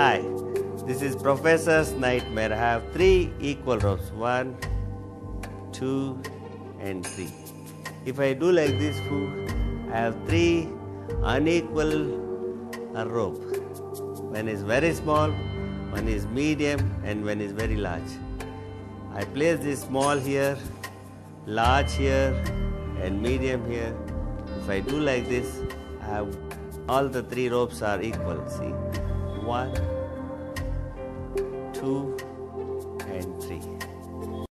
Hi, this is Professor's Nightmare. I have three equal ropes one, two, and three. If I do like this, I have three unequal rope. One is very small, one is medium, and one is very large. I place this small here, large here, and medium here. If I do like this, I have all the three ropes are equal. See, one, two, and three.